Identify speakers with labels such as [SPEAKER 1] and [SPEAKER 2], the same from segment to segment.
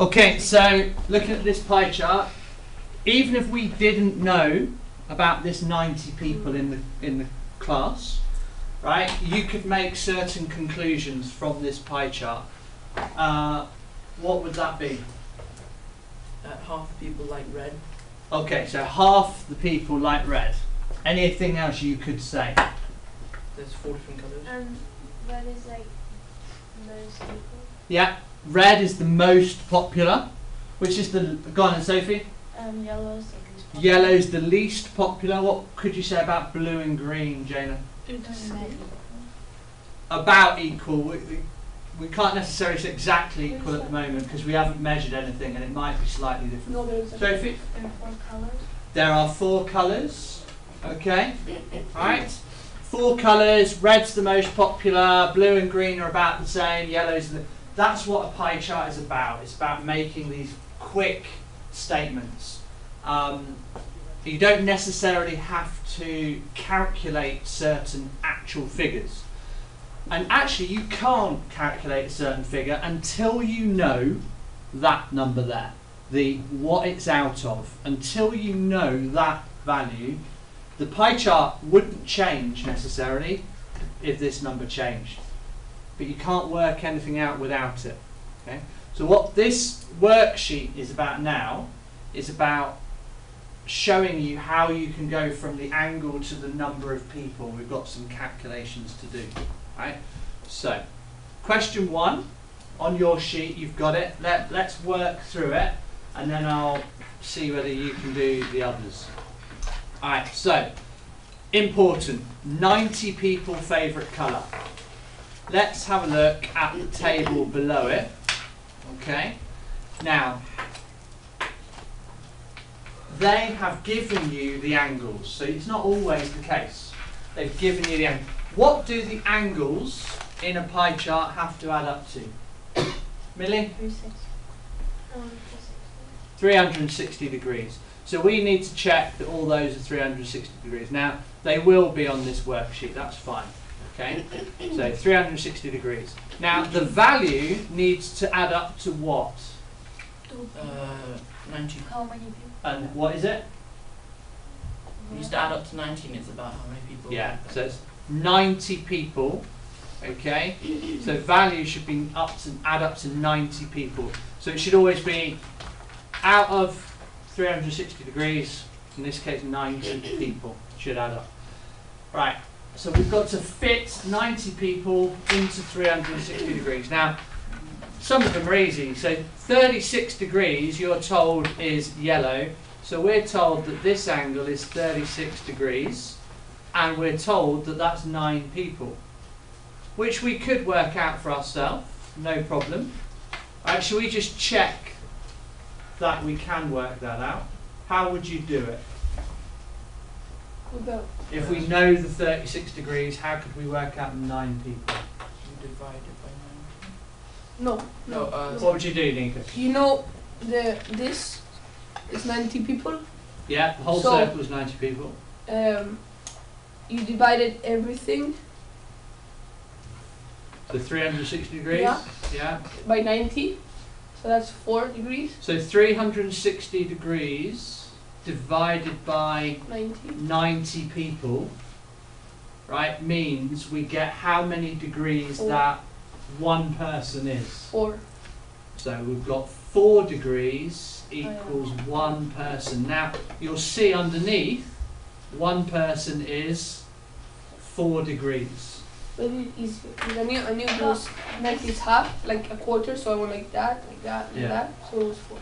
[SPEAKER 1] Okay, so looking at this pie chart, even if we didn't know about this 90 people in the in the class, right? You could make certain conclusions from this pie chart. Uh, what would that be?
[SPEAKER 2] Uh, half the people like red.
[SPEAKER 1] Okay, so half the people like red. Anything else you could say?
[SPEAKER 2] There's four different colours.
[SPEAKER 3] Um, red is like most people.
[SPEAKER 1] Yeah, red is the most popular, which is the go on, Sophie.
[SPEAKER 3] Um, yellow is the least popular.
[SPEAKER 1] Yellow's the least popular. What could you say about blue and green, Jana? About equal. We, we, we can't necessarily say exactly equal at the moment because we haven't measured anything and it might be slightly different.
[SPEAKER 4] No, there's
[SPEAKER 1] Sophie,
[SPEAKER 3] There are four colors.
[SPEAKER 1] there are four colours. Okay, right. Four colours. Red's the most popular. Blue and green are about the same. Yellow's the. That's what a pie chart is about. It's about making these quick statements. Um, you don't necessarily have to calculate certain actual figures. And actually, you can't calculate a certain figure until you know that number there, the what it's out of. Until you know that value, the pie chart wouldn't change necessarily if this number changed. But you can't work anything out without it. Okay? So what this worksheet is about now is about showing you how you can go from the angle to the number of people. We've got some calculations to do. Right? So, question one on your sheet, you've got it. Let, let's work through it and then I'll see whether you can do the others. Alright, so important 90 people favourite colour. Let's have a look at the table below it. Okay, now they have given you the angles, so it's not always the case. They've given you the angle. What do the angles in a pie chart have to add up to? Millie?
[SPEAKER 3] Three. Um,
[SPEAKER 1] 360 degrees. So we need to check that all those are 360 degrees. Now, they will be on this worksheet, that's fine. Okay? So 360 degrees. Now, the value needs to add up to what?
[SPEAKER 2] Uh, 19.
[SPEAKER 3] How many people?
[SPEAKER 1] And what is it?
[SPEAKER 2] You used to add up to 19, it's about how many people.
[SPEAKER 1] Yeah, so it's 90 people. Okay? So value should be up to add up to 90 people. So it should always be out of 360 degrees, in this case 90 people should add up. Right, so we've got to fit 90 people into 360 degrees. Now, some of them are easy. So 36 degrees, you're told, is yellow. So we're told that this angle is 36 degrees, and we're told that that's nine people, which we could work out for ourselves, no problem. Shall we just check that we can work that out? How would you do it? If we know the 36 degrees, how could we work out nine people?
[SPEAKER 2] You divide it by
[SPEAKER 4] no,
[SPEAKER 2] No,
[SPEAKER 4] no.
[SPEAKER 2] uh,
[SPEAKER 1] What would you do, Nika?
[SPEAKER 4] You know the this is 90 people.
[SPEAKER 1] Yeah, the whole
[SPEAKER 4] So-
[SPEAKER 1] circle is 90 people.
[SPEAKER 4] Um, you divided everything
[SPEAKER 1] So 360 degrees?
[SPEAKER 4] Yeah.
[SPEAKER 1] Yeah.
[SPEAKER 4] by 90, so that's four degrees.
[SPEAKER 1] So 360 degrees divided by
[SPEAKER 4] 90.
[SPEAKER 1] 90 people, right, means we get how many degrees
[SPEAKER 4] Four.
[SPEAKER 1] that one person is.
[SPEAKER 4] Four.
[SPEAKER 1] So we've got four degrees oh,
[SPEAKER 4] yeah.
[SPEAKER 1] equals one person. Now you'll see underneath, one person is four degrees.
[SPEAKER 4] But it is because I knew I knew it was 90 is half, like a quarter. So I went like that, like that, like
[SPEAKER 1] Yeah.
[SPEAKER 4] that. So it was four.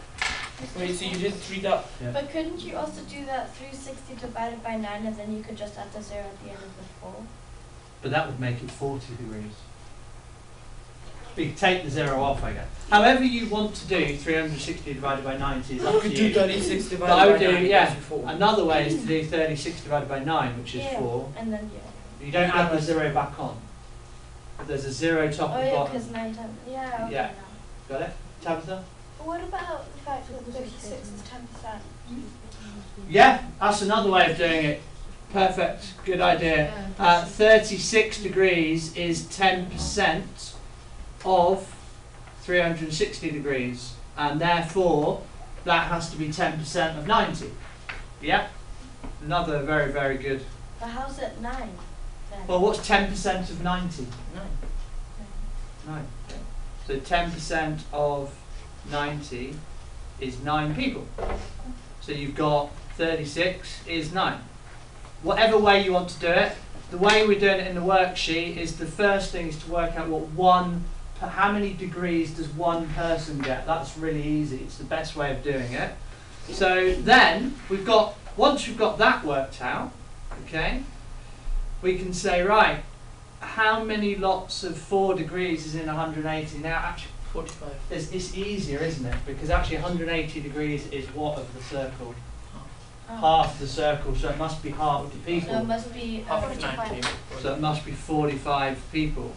[SPEAKER 2] Wait, so you did three up?
[SPEAKER 1] Yeah.
[SPEAKER 3] But couldn't you also do that 360 divided by 9 and then you could just add the 0 at the end of the 4?
[SPEAKER 1] But that would make it 40 degrees. But you take the zero off, I guess. However you want to do 360 divided by 90 is
[SPEAKER 2] You
[SPEAKER 1] up to
[SPEAKER 2] could do
[SPEAKER 1] you.
[SPEAKER 2] 36
[SPEAKER 1] But
[SPEAKER 2] divided
[SPEAKER 1] I
[SPEAKER 2] by
[SPEAKER 1] would do,
[SPEAKER 2] 9
[SPEAKER 1] yeah.
[SPEAKER 2] four.
[SPEAKER 1] Another way is to do 36 divided by 9, which is
[SPEAKER 3] Yeah.
[SPEAKER 1] 4.
[SPEAKER 3] And then, yeah.
[SPEAKER 1] You don't add the zero back on. But there's a zero top
[SPEAKER 3] Oh,
[SPEAKER 1] and
[SPEAKER 3] yeah,
[SPEAKER 1] bottom.
[SPEAKER 3] because 9 times. Yeah, okay.
[SPEAKER 1] Yeah.
[SPEAKER 3] Now.
[SPEAKER 1] Got it? Tabitha?
[SPEAKER 3] What about the fact that 36 is 10%?
[SPEAKER 1] Yeah, that's another way of doing it. Perfect. Good idea. Uh, 36 degrees is 10% of 360 degrees. and therefore that has to be 10% of 90. Yeah? Another very, very good.
[SPEAKER 3] But how's it nine? Then?
[SPEAKER 1] Well, what's 10% of 90?
[SPEAKER 2] No.
[SPEAKER 1] Nine. So 10% of 90 is 9 people. So you've got 36 is 9. Whatever way you want to do it, the way we're doing it in the worksheet is the first thing is to work out what one, how many degrees does one person get. That's really easy. It's the best way of doing it. So then we've got, once we've got that worked out, okay, we can say, right, how many lots of four degrees is in 180? Now, actually,
[SPEAKER 2] 45.
[SPEAKER 1] it's, it's easier, isn't it? Because actually, 180 degrees is what of the circle?
[SPEAKER 3] Oh.
[SPEAKER 1] Half the circle, so it must be half of the
[SPEAKER 3] So it
[SPEAKER 1] people.
[SPEAKER 3] must be uh,
[SPEAKER 2] Half of 90.
[SPEAKER 1] So it must be 45 people.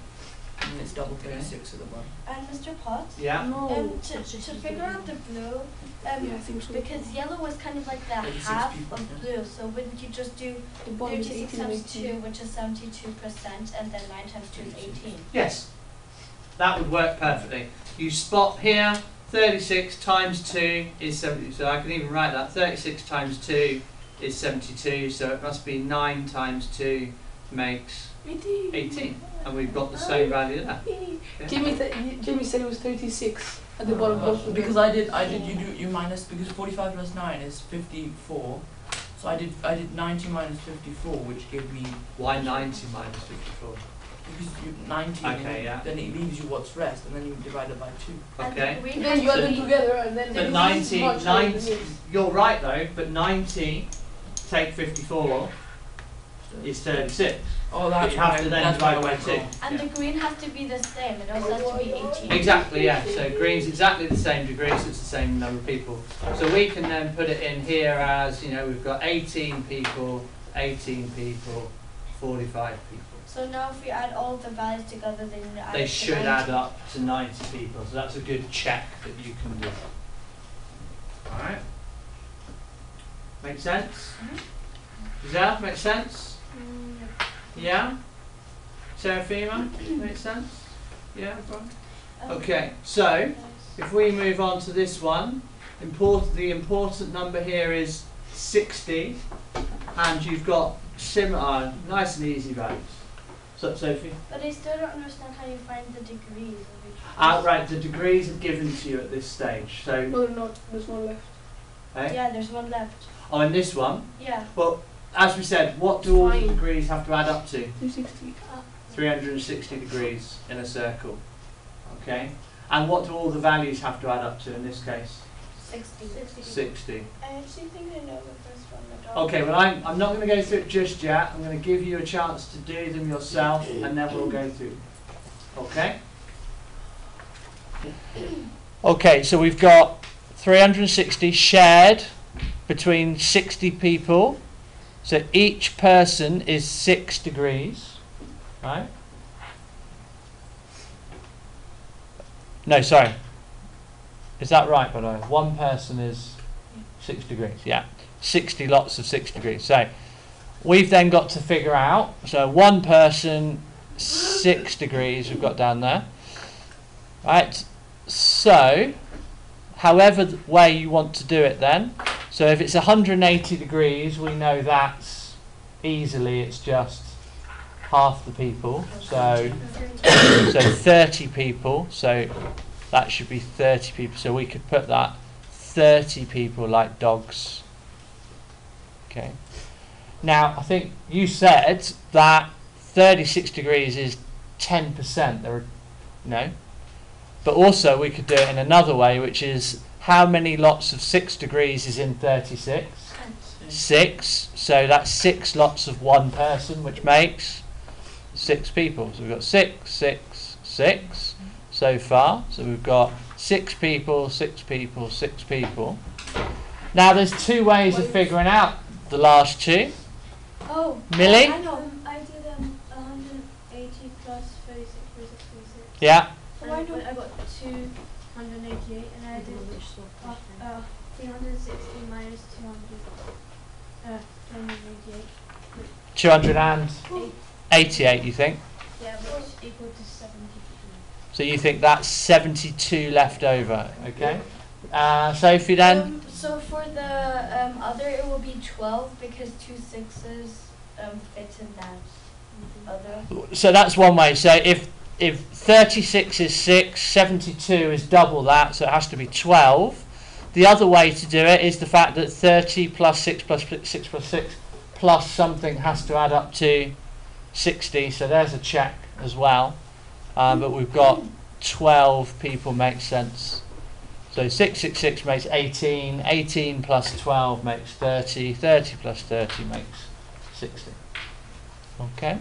[SPEAKER 2] And it's double
[SPEAKER 1] Okay.
[SPEAKER 2] 36 at the bottom.
[SPEAKER 3] And Mr. Potts,
[SPEAKER 1] Yeah?
[SPEAKER 4] No.
[SPEAKER 3] um, to, to figure out the blue, um,
[SPEAKER 4] yeah, so.
[SPEAKER 3] because yellow was kind of like the half
[SPEAKER 2] people,
[SPEAKER 3] of
[SPEAKER 2] yeah.
[SPEAKER 3] blue, so wouldn't you just do
[SPEAKER 4] the bottom
[SPEAKER 3] 36 times 2, which is 72%, and then 9 times 2 is 18?
[SPEAKER 1] Yes. That would work perfectly. You spot here, 36 times 2 is 70. So I can even write that. 36 times 2 is 72. So it must be 9 times 2 makes
[SPEAKER 4] 18.
[SPEAKER 1] 18. And we've got the same value there. Okay.
[SPEAKER 4] Jamie, th- Jamie said it was 36 at the bottom. Both of
[SPEAKER 2] because. I did, I did. You do you minus because 45 plus 9 is 54. So I did, I did 90 minus 54, which gave me
[SPEAKER 1] Why 90 minus 54?
[SPEAKER 2] Because you 90. and
[SPEAKER 1] Okay,
[SPEAKER 2] then-
[SPEAKER 1] yeah.
[SPEAKER 2] Then it leaves you what's rest, and then you divide it by two.
[SPEAKER 1] Okay.
[SPEAKER 3] the green
[SPEAKER 4] Then you add them together and then
[SPEAKER 1] But
[SPEAKER 4] it's
[SPEAKER 1] 90,
[SPEAKER 4] much
[SPEAKER 1] 90, you're right though, but 90 take 54 is 36.
[SPEAKER 2] Oh, that's
[SPEAKER 1] you have
[SPEAKER 2] why-
[SPEAKER 1] to then
[SPEAKER 2] that's
[SPEAKER 1] divide
[SPEAKER 2] why I
[SPEAKER 1] by two.
[SPEAKER 3] And
[SPEAKER 1] Yeah.
[SPEAKER 3] the green has to be the same, it also has to be 18.
[SPEAKER 1] Exactly, yeah. So green's exactly the same degree, so it's the same number of people. So we can then put it in here as, you know, we've got 18 people, 18 people, 45 people.
[SPEAKER 3] So now if we add all the values together, then you add
[SPEAKER 1] They
[SPEAKER 3] to
[SPEAKER 1] should
[SPEAKER 3] 90.
[SPEAKER 1] add up to 90 people, so that's a good check that you can do. Alright? Make sense? Mm-hmm. Does that make sense?
[SPEAKER 3] Mm,
[SPEAKER 1] Yeah? Seraphima? Make sense? Yeah? everyone? Um, okay, so
[SPEAKER 3] yes.
[SPEAKER 1] if we move on to this one, the important number here is 60, and you've got similar, uh, nice and easy values. So, Sophie?
[SPEAKER 3] But I still don't understand how you find the degrees of each
[SPEAKER 1] Outright, the degrees are given to you at this stage. So,
[SPEAKER 4] No, they're not. There's one left.
[SPEAKER 1] eh?
[SPEAKER 3] Yeah, there's one left.
[SPEAKER 1] oh, in this one,
[SPEAKER 3] Yeah.
[SPEAKER 1] well, as we said, what do all the
[SPEAKER 4] Fine.
[SPEAKER 1] degrees have to add up to?
[SPEAKER 4] 260.
[SPEAKER 1] 360 degrees in a circle. Okay? And what do all the values have to add up to in this case?
[SPEAKER 3] 60.
[SPEAKER 1] 60.
[SPEAKER 3] I actually think I know the first one. the dog.
[SPEAKER 1] Okay, well, I'm, I'm not going to go through it just yet. I'm going to give you a chance to do them yourself and then we'll go through. Okay? Okay, so we've got 360 shared between 60 people. So each person is 6 degrees. Right? No, sorry. Is that right, by the way? One person is 6 degrees. Yeah. 60 lots of 6 degrees. So we've then got to figure out. So one person, 6 degrees, we've got down there. Right? So, however way you want to do it then. So if it's 180 degrees, we know that's easily, it's just half the people. So, so 30 people. So that should be 30 people. So we could put that 30 people like dogs. Okay. Now, I think you said that 36 degrees is 10%. There are, no. But also, we could do it in another way, which is how many lots of 6 degrees is in 36? 6. So that's 6 lots of one person, which makes 6 people. So we've got 6, 6, 6 so far. So we've got 6 people, 6 people, 6 people. Now, there's two ways of figuring out the last two.
[SPEAKER 3] Oh.
[SPEAKER 1] Millie?
[SPEAKER 3] I know. I did um, 180 plus 36 plus 66.
[SPEAKER 1] Yeah.
[SPEAKER 3] And I, I got 288 and I did uh, uh, 360 minus 200. Uh, 288.
[SPEAKER 1] 288, you think?
[SPEAKER 3] Yeah, which equal to 72.
[SPEAKER 1] So you think that's 72 left over, okay? Uh, Sophie then?
[SPEAKER 5] Um, so for the um, other, it will be 12 because two sixes um, fits in that other.
[SPEAKER 1] So that's one way. So if if 36 is 6, 72 is double that, so it has to be 12. The other way to do it is the fact that 30 plus 6 plus 6 plus 6 plus something has to add up to 60. So there's a check as well. Um, but we've got 12 people makes sense. So 666 makes 18, 18 plus 12 makes 30, 30 plus 30 makes 60. Okay?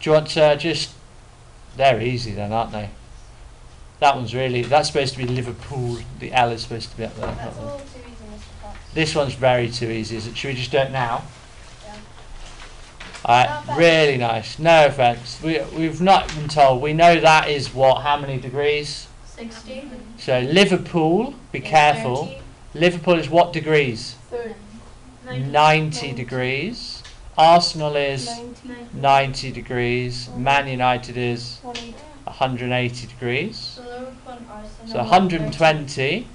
[SPEAKER 1] Do you want to just. They're easy then, aren't they? That one's really. That's supposed to be Liverpool. The L is supposed to be up there.
[SPEAKER 5] That's
[SPEAKER 1] that
[SPEAKER 5] a
[SPEAKER 1] one.
[SPEAKER 5] little too easy, Mr. Fox.
[SPEAKER 1] This one's very too easy. Is it? Should we just do it now?
[SPEAKER 5] Yeah.
[SPEAKER 1] Alright,
[SPEAKER 5] Not bad.
[SPEAKER 1] really nice. No offence. We, we've not been told. We know that is what? How many degrees?
[SPEAKER 5] 60.
[SPEAKER 1] So Liverpool, be
[SPEAKER 5] is
[SPEAKER 1] careful.
[SPEAKER 5] 30.
[SPEAKER 1] Liverpool is what degrees?
[SPEAKER 4] Third.
[SPEAKER 1] 90 degrees. Arsenal is
[SPEAKER 4] 90.
[SPEAKER 1] 90 degrees. Man United is
[SPEAKER 4] 180.
[SPEAKER 1] 180 degrees.
[SPEAKER 5] So Liverpool and Arsenal.
[SPEAKER 1] So 120.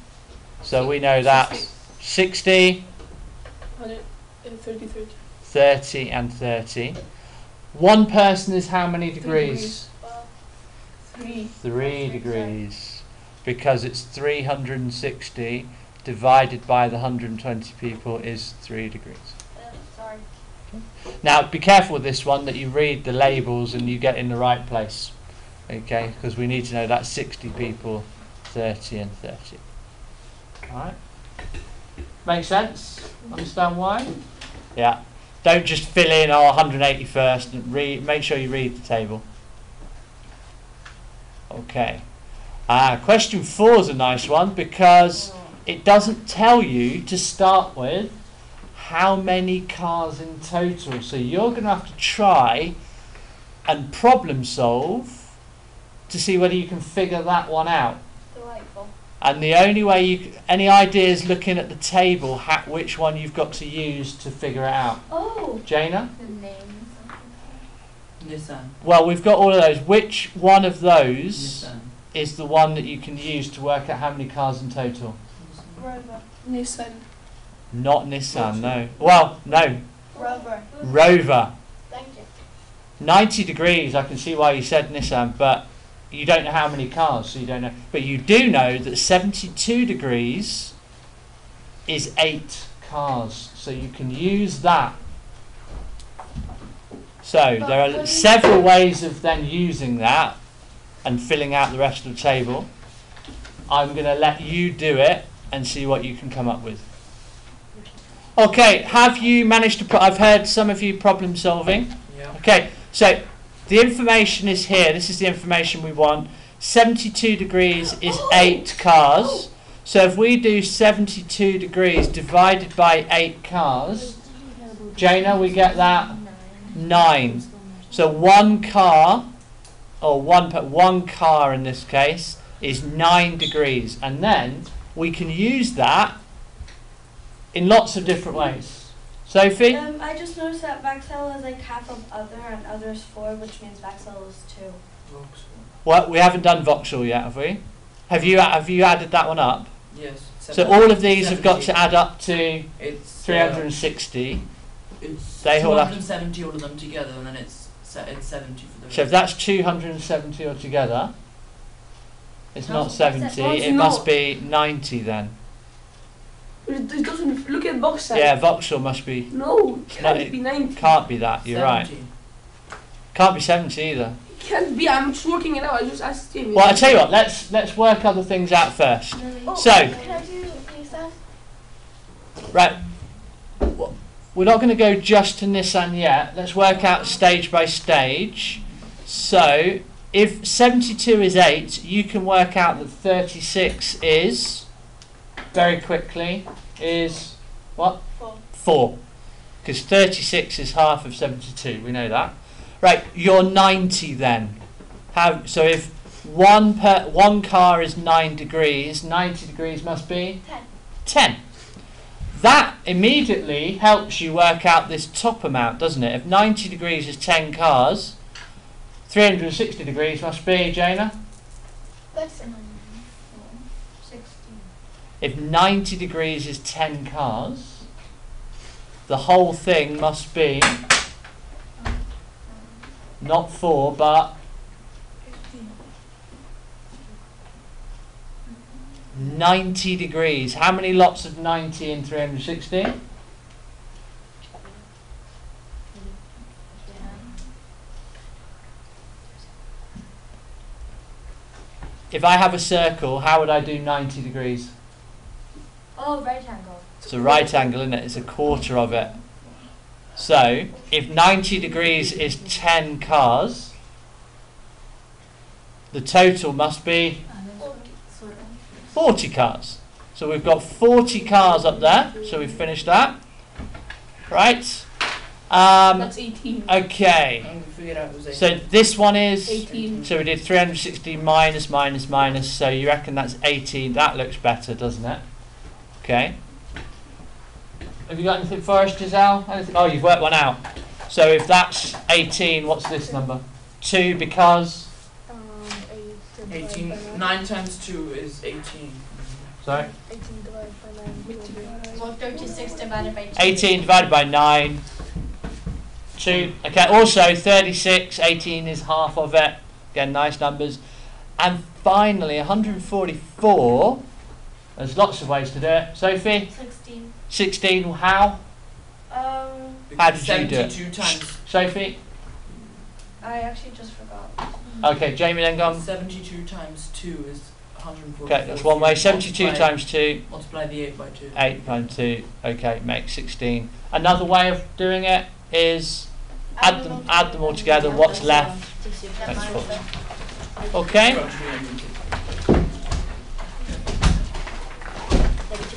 [SPEAKER 1] So we know that 60,
[SPEAKER 4] 130, 30.
[SPEAKER 1] 30, and 30. One person is how many
[SPEAKER 4] degrees. Three.
[SPEAKER 1] Three degrees. Because it's 360 divided by the 120 people is 3 degrees.
[SPEAKER 5] uh, sorry.
[SPEAKER 1] Now, be careful with this one that you read the labels and you get in the right place. Okay, because we need to know that's 60 people, 30 and 30. Alright? Make sense? Understand why? Yeah. Don't just fill in 180 first and read, make sure you read the table. Okay. Uh, question four is a nice one because it doesn't tell you to start with how many cars in total. So you're going to have to try and problem solve to see whether you can figure that one out.
[SPEAKER 5] Delightful.
[SPEAKER 1] And the only way you, c- any ideas looking at the table, ha- which one you've got to use to figure it out.
[SPEAKER 5] Oh!
[SPEAKER 1] Jana?
[SPEAKER 5] The names.
[SPEAKER 2] Nissan.
[SPEAKER 1] Well, we've got all of those. Which one of those
[SPEAKER 2] Nissan.
[SPEAKER 1] is the one that you can use to work out how many cars in total?
[SPEAKER 5] Rover.
[SPEAKER 4] Nissan.
[SPEAKER 1] Not Nissan, no. Well, no.
[SPEAKER 5] Rover.
[SPEAKER 1] Rover.
[SPEAKER 5] Thank you.
[SPEAKER 1] 90 degrees, I can see why you said Nissan, but you don't know how many cars, so you don't know. But you do know that 72 degrees is 8 cars, so you can use that. So
[SPEAKER 5] But
[SPEAKER 1] there are several ways of then using that and filling out the rest of the table. I'm going to let you do it and see what you can come up with. Okay, have you managed to? Pro- I've heard some of you problem solving.
[SPEAKER 2] Yeah.
[SPEAKER 1] Okay, so the information is here. This is the information we want. 72 degrees is 8 cars. So if we do 72 degrees divided by 8 cars, Jana, we get that 9. So one car, or one, one car in this case, is 9 degrees. And then we can use that in lots of different ways. Sophie?
[SPEAKER 5] Um, I just noticed that Vauxhall is like half of other and other is four, which means Vauxhall is two.
[SPEAKER 1] Well, we haven't done Vauxhall yet, have we? Have you have you added that one up?
[SPEAKER 2] Yes.
[SPEAKER 1] So all of these have got to add up to
[SPEAKER 2] It's uh,
[SPEAKER 1] 360.
[SPEAKER 2] It's
[SPEAKER 1] They all
[SPEAKER 2] 270 all of them together, and then it's se- it's 70 for the rest.
[SPEAKER 1] So if that's 270 altogether, it's
[SPEAKER 2] No.
[SPEAKER 1] not 70.
[SPEAKER 4] No, it's
[SPEAKER 1] It must be 90 then.
[SPEAKER 4] It, it doesn't. Look at.
[SPEAKER 1] Yeah, Vauxhall must be.
[SPEAKER 4] No, it can't
[SPEAKER 1] it
[SPEAKER 4] be 90.
[SPEAKER 1] Can't be that. You're right. Can't be 70 either.
[SPEAKER 4] It can't be. I'm just working it out. I just asked him.
[SPEAKER 1] Well, I tell you what. Let's let's work other things out first.
[SPEAKER 5] Oh,
[SPEAKER 1] So-
[SPEAKER 5] can I do Lisa?
[SPEAKER 1] Right. We're not going to go just to Nissan yet. Let's work out stage by stage. So, if 72 is 8, you can work out that 36 is, very quickly, is what?
[SPEAKER 5] Four.
[SPEAKER 1] 4. Because 36 is half of 72. We know that. Right, you're 90 then. How, so if one, per, one car is 9 degrees, 90 degrees must be?
[SPEAKER 5] Ten.
[SPEAKER 1] 10. That immediately helps you work out this top amount, doesn't it? If 90 degrees is 10 cars, 360 degrees must be, Jana? If 90 degrees is 10 cars, the whole thing must be not 4 but 90 degrees. How many lots of 90 in 360? If I have a circle, how would I do 90 degrees?
[SPEAKER 5] Oh, right angle.
[SPEAKER 1] It's a right angle, isn't it? It's a quarter of it. So, if 90 degrees is 10 cars, the total must be 40 cars. So we've got 40 cars up there. So we've finished that. Right? Um,
[SPEAKER 4] That's 18.
[SPEAKER 1] okay.
[SPEAKER 2] I'm gonna figure out it was
[SPEAKER 1] So this one is.
[SPEAKER 4] 18.
[SPEAKER 1] So we did 360 minus, minus, minus. So you reckon that's 18. That looks better, doesn't it? Okay. Have you got anything for us, Giselle? Anything? Oh, you've worked one out. So if that's 18, what's this number? 2 because.
[SPEAKER 3] Um,
[SPEAKER 2] 18. 9 times 2 is 18.
[SPEAKER 1] Sorry?
[SPEAKER 3] 18 divided by 9.
[SPEAKER 5] Well, 36 divided by 2.
[SPEAKER 1] 18 divided by 9. 2. Okay, also 36, 18 is half of it. Again, nice numbers. And finally, 144. There's lots of ways to do it. Sophie?
[SPEAKER 5] 16.
[SPEAKER 1] 16, how?
[SPEAKER 5] Um,
[SPEAKER 1] How did you do it?
[SPEAKER 2] 72 times.
[SPEAKER 1] Sophie?
[SPEAKER 5] I actually just forgot.
[SPEAKER 1] Okay, Jamie then gone.
[SPEAKER 2] 72 times 2 is 144.
[SPEAKER 1] Okay, that's one way. 72
[SPEAKER 2] Multiply-
[SPEAKER 1] times 2,
[SPEAKER 2] Multiply the 8 by 2.
[SPEAKER 1] 8 times 2. Okay, makes 16. Another way of doing it is add them, add them all together. What's left?
[SPEAKER 5] Then
[SPEAKER 1] That's
[SPEAKER 5] minus
[SPEAKER 1] what-
[SPEAKER 5] the-
[SPEAKER 1] Okay?